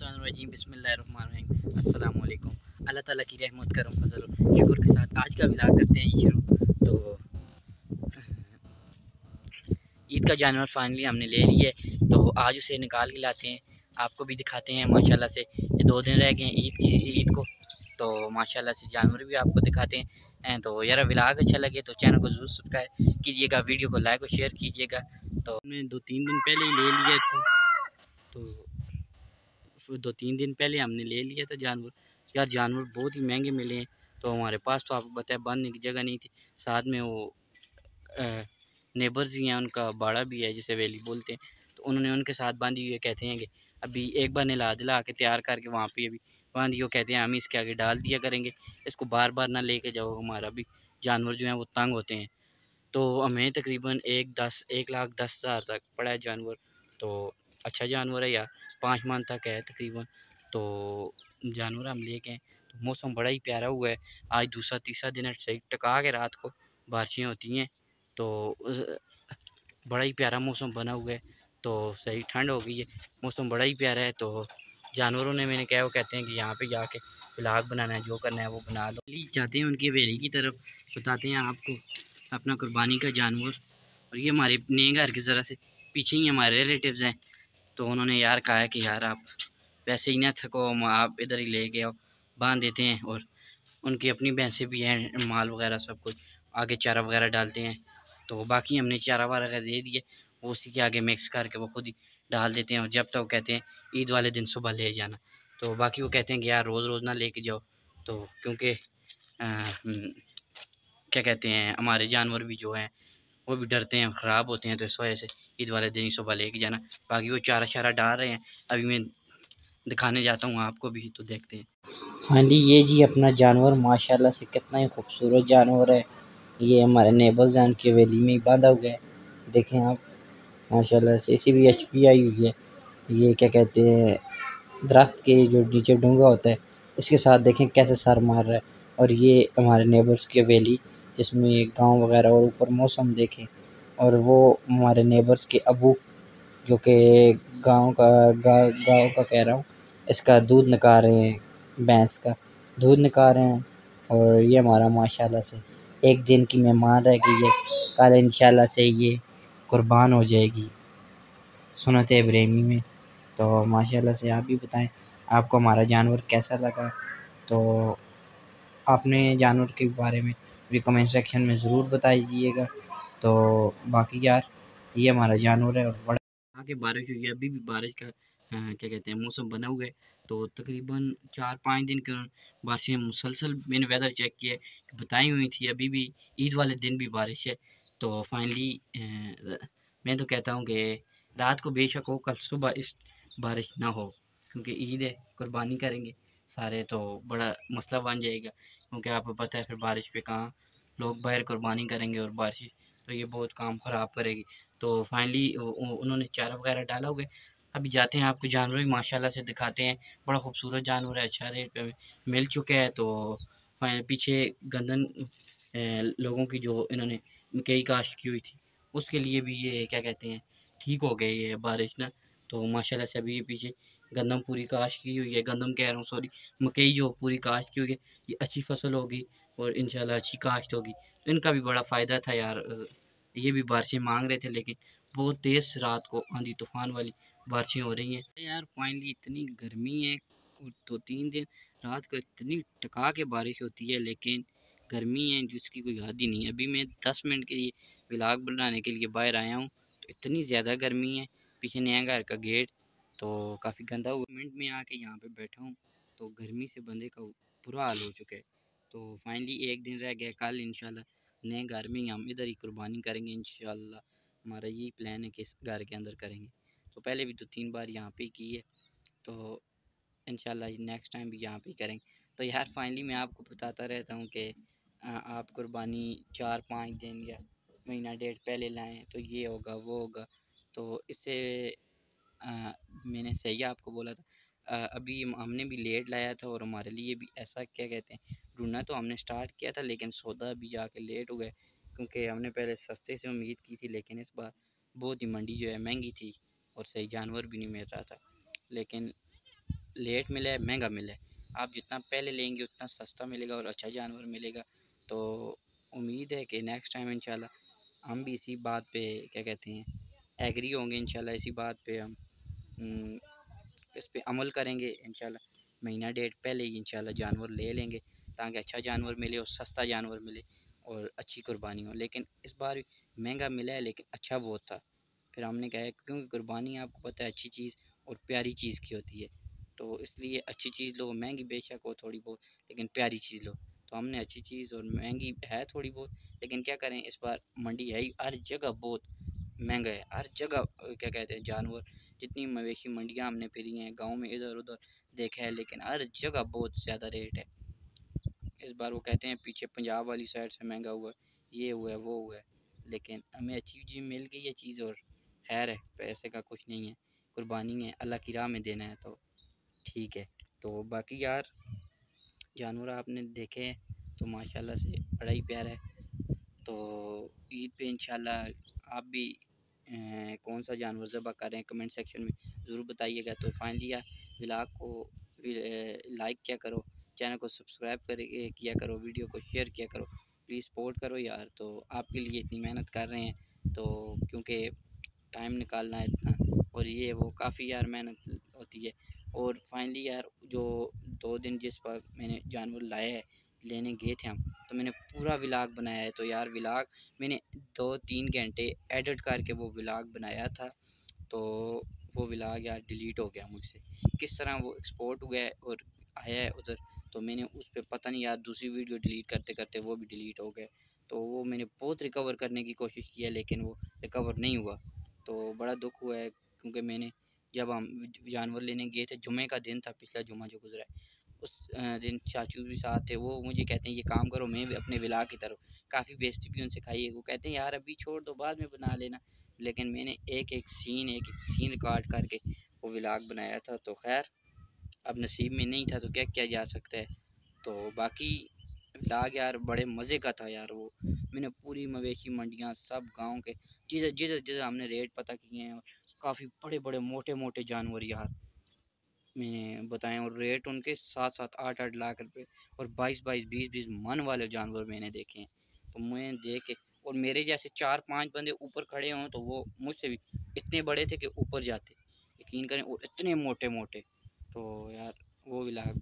बिस्मिल्लाहिर्रहमानिर्रहीम। अस्सलाम अल्लाह ताला की रहमत करम, फजल शुक्र के साथ आज का विलाग करते हैं शुरू तो ईद का जानवर फाइनली हमने ले लिए तो आज उसे निकाल के लाते हैं। आपको भी दिखाते हैं, माशाल्लाह से। ये दो दिन रह गए हैं ईद की, ईद को। तो माशाल्लाह से जानवर भी आपको दिखाते हैं। तो यार विलाग अच्छा लगे तो चैनल को ज़रूर सब्सक्राइब कीजिएगा वीडियो को लाइक और शेयर कीजिएगा। तो हमने दो तीन दिन पहले ही ले लिए थे तो दो तीन दिन पहले हमने ले लिया था जानवर। यार जानवर बहुत ही महँगे मिले हैं तो हमारे पास तो आपको बताया बांधने की जगह नहीं थी। साथ में वो नेबर्स ही हैं, उनका बाड़ा भी है जिसे वैली बोलते हैं। तो उन्होंने उनके साथ बांधी हुई कहते हैं कि अभी एक बार नला दिला के तैयार करके वहाँ पे अभी बांधी हो, कहते हैं हम इसके आगे डाल दिया करेंगे। इसको बार बार ना लेके जाओ हमारा भी। जानवर जो हैं वो तंग होते हैं। तो हमें तकरीबन एक दस, एक लाख दस हज़ार तक पड़ा है जानवर। तो अच्छा जानवर है यार। पाँच मान तक है तकरीबन। तो जानवर हम ले गए तो मौसम बड़ा ही प्यारा हुआ है। आज दूसरा तीसरा दिन सही टका के रात को बारिशें होती हैं। तो बड़ा ही प्यारा मौसम बना हुआ है। तो सही ठंड हो गई है। मौसम बड़ा ही प्यारा है। तो जानवरों ने मैंने कहा वो कहते हैं कि यहाँ पे जाके ब्लाग बनाना है, जो करना है वो बना लो। जाते हैं उनकी हवेली की तरफ़। बताते हैं आपको अपना कुर्बानी का जानवर। और ये हमारे नए घर के ज़रा से पीछे ही हमारे रिलेटिव्स हैं। तो उन्होंने यार कहा है कि यार आप वैसे ही ना थको आप इधर ही ले गए बाँध देते हैं और उनकी अपनी भैंसें भी हैं, माल वगैरह सब कुछ, आगे चारा वगैरह डालते हैं। तो बाकी हमने चारा वगैरह दे दिए वो उसी के आगे मिक्स करके वो खुद ही डाल देते हैं और जब तक तो कहते हैं, ईद वाले दिन सुबह ले जाना। तो बाकी वो कहते हैं कि, यार रोज़ रोज़ ना लेके जाओ। तो क्योंकि क्या कहते हैं, हमारे जानवर भी जो हैं, वो भी डरते हैं, ख़राब होते हैं तो इस वजह से ईद वाले दिन सुबह लेके जाना। बाकी वो चारा शारा डाल रहे हैं। अभी मैं दिखाने जाता हूँ आपको भी तो देखते हैं। हाँ फाइनली ये जी अपना जानवर, माशाल्लाह से कितना ही खूबसूरत जानवर है। ये हमारे नेबर जान की वैली में ही बांधा हुआ है। देखें आप, माशाल्लाह से इसी भी एच पी आई हुई है। ये क्या कहते हैं, दरख्त के जो नीचे डूँगा होता है, इसके साथ देखें कैसे सर मार रहा है। और ये हमारे नेबर्स की वैली, जिसमें गाँव वगैरह और ऊपर मौसम देखें और वो हमारे नेबर्स के अबू, जो कि गाँव का गाँव का कह रहा हूँ, इसका दूध निकाल रहे हैं, भैंस का दूध निकाल रहे हैं। और ये हमारा माशाल्लाह से एक दिन की मेहमान रह गई है। कल इंशाल्लाह से ये कुर्बान हो जाएगी सुनत इब्राहिमी में। तो माशाल्लाह से आप भी बताएँ, आपको हमारा जानवर कैसा लगा? तो आपने जानवर के बारे में भी कमेंट सेक्शन में ज़रूर बताइएगा। तो बाकी यार, ये हमारा जानवर है और बड़ा आगे बारिश हुई है, अभी भी बारिश का क्या कहते हैं, मौसम बना हुआ है। तो तकरीबन चार पाँच दिन के बारिशें मुसलसल मैंने वेदर चेक किया है बताई हुई थी, अभी भी ईद वाले दिन भी बारिश है। तो फाइनली मैं तो कहता हूँ कि रात को बेशक हो, कल सुबह इस बारिश ना हो, क्योंकि ईद है, कुर्बानी करेंगे सारे तो बड़ा मसला बन जाएगा। क्योंकि आपको पता है फिर बारिश पे कहाँ लोग बाहर कुर्बानी करेंगे और बारिश तो ये बहुत काम ख़राब करेगी। तो फाइनली उन्होंने चारा वगैरह डाला हुआ अभी जाते हैं आपको जानवर भी माशाल्लाह से दिखाते हैं। बड़ा खूबसूरत जानवर है अच्छा रेट पे मिल चुका है। तो पीछे गंदन लोगों की जो इन्होंने मकई काश्त की हुई थी, उसके लिए भी ये क्या कहते हैं, ठीक हो गई है बारिश ना। तो माशाल्लाह से अभी पीछे गंदम पूरी काश की हुई है। गंदम कह रहा हूँ सॉरी मकई जो पूरी काश्त की हुई है, ये अच्छी फ़सल होगी और इंशाल्लाह अच्छी काश्त होगी। तो इनका भी बड़ा फ़ायदा था यार ये भी बारिशें मांग रहे थे, लेकिन बहुत तेज़ रात को आंधी तूफ़ान वाली बारिशें हो रही हैं। यार फाइनली इतनी गर्मी है दो तीन दिन रात को इतनी टका के बारिश होती है, लेकिन गर्मी है, जिसकी कोई हद ही नहीं अभी मैं दस मिनट के लिए ब्लाग बनाने के लिए बाहर आया हूँ तो इतनी ज़्यादा गर्मी है, पीछे नया घर का गेट तो काफ़ी गंदा हुआ। मिनट में आके यहाँ पे बैठा हूँ तो गर्मी से बंदे का बुरा हाल हो चुका है। तो फाइनली एक दिन रह गया, कल इंशाल्लाह नए घर में ही हम इधर ही कुर्बानी करेंगे, इंशाल्लाह। हमारा यही प्लान है कि इस घर के अंदर करेंगे। तो पहले भी दो तीन बार यहाँ पे की है तो इन नेक्स्ट टाइम भी यहाँ पे करेंगे। तो यार फाइनली मैं आपको बताता रहता हूँ कि आप कुर्बानी चार पाँच दिन या महीना डेढ़ पहले लाएँ तो ये होगा, वो होगा। तो इससे मैंने सही आपको बोला था अभी हमने भी लेट लाया था और हमारे लिए भी ऐसा क्या कहते हैं ढूंढना तो हमने स्टार्ट किया था लेकिन सौदा भी जाके लेट हो गए क्योंकि हमने पहले सस्ते से उम्मीद की थी लेकिन इस बार बहुत ही मंडी जो है महँगी थी और सही जानवर भी नहीं मिल रहा था लेकिन लेट मिला है महँगा मिला है। आप जितना पहले लेंगे उतना सस्ता मिलेगा और अच्छा जानवर मिलेगा तो उम्मीद है कि नेक्स्ट टाइम इंशाल्लाह हम भी इसी बात पे क्या कहते हैं एग्री होंगे इंशाल्लाह इसी बात पे हम हम्म, इस पर अमल करेंगे, इंशाल्लाह। महीना डेट पहले ही इंशाल्लाह जानवर ले लेंगे, ताकि अच्छा जानवर मिले और सस्ता जानवर मिले और अच्छी कुर्बानी हो। लेकिन इस बार महँगा मिला है, लेकिन अच्छा बहुत था। फिर हमने कहा है क्योंकि कुर्बानी आपको पता है, अच्छी चीज़ और प्यारी चीज़ की होती है। तो इसलिए अच्छी चीज़ लो, महँगी बेशक हो थोड़ी बहुत, लेकिन प्यारी चीज़ लो। तो हमने अच्छी चीज़ और महँगी है थोड़ी बहुत, लेकिन क्या करें, इस बार मंडी ही, हर जगह बहुत महँगा है। हर जगह, क्या कहते हैं, जानवर जितनी मवेशी मंडियाँ हमने फिरी हैं, गाँव में इधर उधर देखा है, लेकिन हर जगह बहुत ज़्यादा रेट है। इस बार वो कहते हैं, पीछे पंजाब वाली साइड से महँगा हुआ, ये हुआ है वो हुआ। है लेकिन हमें अच्छी चीज़ मिल गई है चीज़ और खैर है, पैसे का कुछ नहीं है, कुर्बानी है, अल्लाह की राह में देना है तो ठीक है। तो बाकी यार, जानवर आपने देखे हैं तो माशाल्लाह से बड़ा ही प्यारा है। तो ईद पे इंशाल्लाह आप भी कौन सा जानवर ज़बह कर रहे हैं कमेंट सेक्शन में ज़रूर बताइएगा। तो फाइनली ब्लाग को लाइक क्या करो चैनल को सब्सक्राइब कर किया करो वीडियो को शेयर किया करो। प्लीज़ सपोर्ट करो यार तो आपके लिए इतनी मेहनत कर रहे हैं तो क्योंकि टाइम निकालना है इतना, और ये वो काफ़ी यार मेहनत होती है। और फाइनली यार, जो दो दिन जिस पर मैंने जानवर लाया है, लेने गए थे हम तो मैंने पूरा विलाग बनाया है। तो यार विलाग मैंने दो तीन घंटे एडिट करके वो ब्लाग बनाया था। तो वो ब्लाग यार डिलीट हो गया मुझसे। किस तरह वो एक्सपोर्ट हुआ है और आया है उधर तो मैंने उस पर पता नहीं यार दूसरी वीडियो डिलीट करते करते वो भी डिलीट हो गए। तो वो मैंने बहुत रिकवर करने की कोशिश की है, लेकिन वो रिकवर नहीं हुआ। तो बड़ा दुख हुआ है, क्योंकि मैंने जब हम जानवर लेने गए थे जुमे का दिन था, पिछला जुमा जो गुजरा है, उस दिन चाचू भी साथ थे, वो मुझे कहते हैं, ये काम करो, मैं भी अपने विला की तरफ़ काफ़ी बेस्ती भी उनसे खाई है। वो कहते हैं, यार, अभी छोड़ दो, बाद में बना लेना। लेकिन मैंने एक एक सीन एक एक सीन रिकॉर्ड करके वो विलाग बनाया था। तो खैर, अब नसीब में नहीं था तो क्या किया जा सकता है? तो बाकी लाग यार, बड़े मज़े का था यार वो। मैंने पूरी मवेशी, मंडियाँ, सब गाँव के, जिधर जिधर जिधर हमने रेट पता किए हैं, काफ़ी बड़े बड़े मोटे मोटे जानवर यार मैंने बताए और रेट उनके साथ सात, आठ आठ लाख रुपए और बाईस बाईस, बीस बीस मन वाले जानवर मैंने देखे हैं। तो मैं देख के, और मेरे जैसे चार पाँच बंदे ऊपर खड़े हों तो वो मुझसे भी इतने बड़े थे कि ऊपर जाते। यकीन करें, और इतने मोटे मोटे तो यार, वो विलाग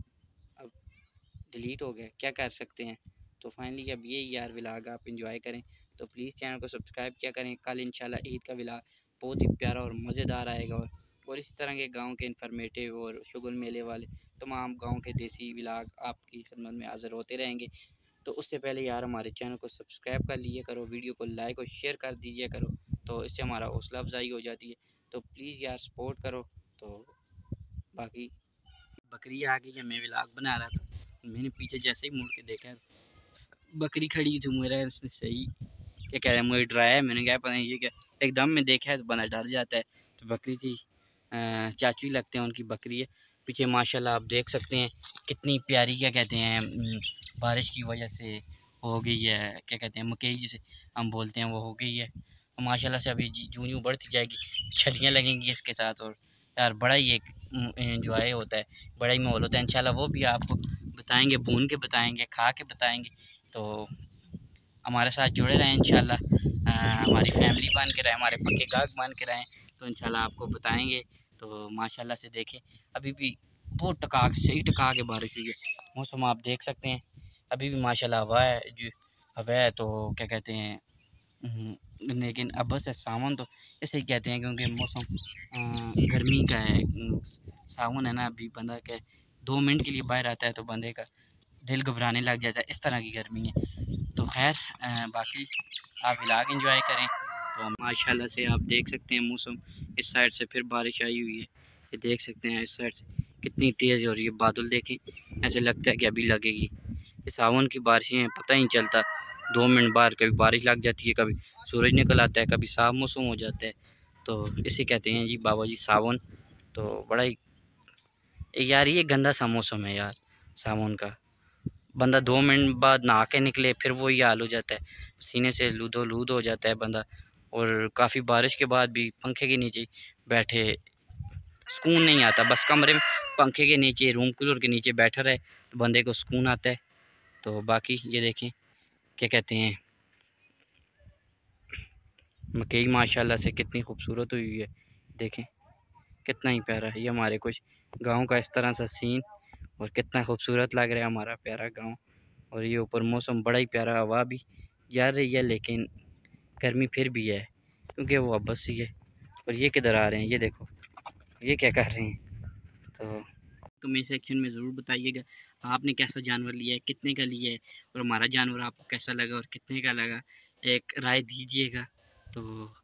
अब डिलीट हो गया। क्या कर सकते हैं? तो फाइनली अब ये यार विलाग आप इंजॉय करें। तो प्लीज़ चैनल को सब्सक्राइब किया करें। कल इंशाल्लाह ईद का विलाग बहुत ही प्यारा और मज़ेदार आएगा। और और इसी तरह के गाँव के इन्फॉर्मेटिव और शुगल मेले वाले तमाम गाँव के देसी विलाग आपकी खदमत में हाज़िर होते रहेंगे। तो उससे पहले यार हमारे चैनल को सब्सक्राइब कर लीजिए करो, वीडियो को लाइक और शेयर कर दीजिए करो तो इससे हमारा हौसला अफजाई हो जाती है। तो प्लीज़ यार सपोर्ट करो तो बाकी बकरी आ गई है मैं व्लाग बना रहा था, मैंने पीछे जैसे ही मुड़ के देखा, बकरी खड़ी थी मेरा, इसने सही, क्या कह रहे हैं, मुझे डराया मैंने कहा, पता नहीं ये क्या एकदम में देखा है तो बना डर जाता है तो बकरी थी चाचू लगते हैं उनकी बकरी है। पीछे माशाल्लाह आप देख सकते हैं, कितनी प्यारी क्या कहते हैं बारिश की वजह से हो गई है, क्या कहते हैं मकई जिसे हम बोलते हैं वो हो गई है। माशाल्लाह से अभी जूं जूं बढ़ती जाएगी, छलियाँ लगेंगी इसके साथ और यार बड़ा ही एक इंजॉय होता है, बड़ा ही माहौल होता है। इंशाल्लाह वो भी आपको बताएँगे, भून के बताएँगे, खा के बताएँगे तो हमारे साथ जुड़े रहें इंशाल्लाह। हमारी फैमिली बन के रहें, हमारे पक्के गाहक बन के रहें तो इंशाल्लाह आपको बताएँगे तो माशाल्लाह से देखें। अभी भी बहुत टका सही टका के बारिश हुई है। मौसम आप देख सकते हैं। अभी भी माशाल्लाह हवा है जो। हवा है तो क्या कहते हैं हम्म, लेकिन अब बस है सावन तो ऐसे ही कहते हैं क्योंकि मौसम गर्मी का है सावन है ना अभी बंदा क्या दो मिनट के लिए बाहर आता है तो बंदे का दिल घबराने लग जाता है इस तरह की गर्मी है। तो खैर बाकी आप इलाक इंजॉय करें तो माशाल्लाह से आप देख सकते हैं मौसम इस साइड से फिर बारिश आई हुई है। ये देख सकते हैं इस साइड से। कितनी तेज़ हो रही है। बादल देखें, ऐसे लगता है कि अभी लगेगी। ये सावन की बारिशें हैं, पता ही नहीं चलता। दो मिनट बाद कभी बारिश लग जाती है, कभी सूरज निकल आता है, कभी साफ़ मौसम हो जाता है। तो इसे कहते हैं जी बाबा जी सावन। तो बड़ा ही यार ये गंदा सा मौसम है यार, सावन का। बंदा दो मिनट बाद नहा के निकले, फिर वही हाल हो जाता है। सीने से लूदो लूद हो जाता है बंदा। और काफ़ी बारिश के बाद भी पंखे के नीचे बैठे, सुकून नहीं आता। बस कमरे में पंखे के नीचे रूम कूलर के नीचे बैठा रहे तो बंदे को सुकून आता है। तो बाकी ये देखें, क्या कहते हैं? मकई माशाल्लाह से कितनी खूबसूरत हुई है, देखें। कितना ही प्यारा है ये हमारे कुछ गाँव का इस तरह सा सीन और कितना खूबसूरत लग रहा है हमारा प्यारा गाँव। और ये ऊपर मौसम बड़ा ही प्यारा, हवा भी जा रही है, लेकिन गर्मी फिर भी है, क्योंकि वो अब्बस ही है। और ये किधर आ रहे हैं, ये देखो, ये क्या कर रहे हैं? तो कमेंट सेक्शन में ज़रूर बताइएगा, आपने कैसा जानवर लिया है, कितने का लिया है और हमारा जानवर आपको कैसा लगा और कितने का लगा, एक राय दीजिएगा। तो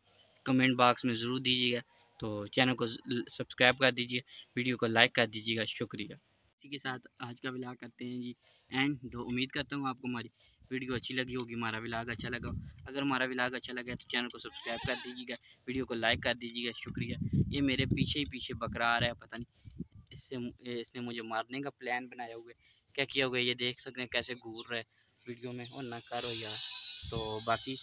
कमेंट बॉक्स में ज़रूर दीजिएगा तो चैनल को सब्सक्राइब कर दीजिए, वीडियो को लाइक कर दीजिएगा, शुक्रिया। इसी के साथ आज का विलाग करते हैं जी, एंड तो उम्मीद करता हूँ आपको हमारी वीडियो अच्छी लगी होगी, हमारा विलाग अच्छा लगा अगर हमारा विलाग अच्छा लगा तो चैनल को सब्सक्राइब कर दीजिएगा, वीडियो को लाइक कर दीजिएगा, शुक्रिया। ये मेरे पीछे ही पीछे बकरा आ रहा है, पता नहीं इससे इसने मुझे मारने का प्लान बनाया हुआ है। क्या किया हुआ है? ये देख सकते हैं कैसे घूर रहा है वीडियो में। और ना करो यार। तो बाकी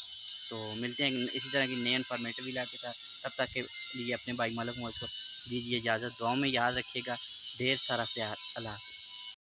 तो मिलते हैं इसी तरह की नए इन्फॉर्मेटिव भी के साथ। तब तक के लिए अपने भाई मालक मौज को दीजिए इजाज़त। दुआ में याद रखिएगा। ढेर सारा प्यार। अल्लाह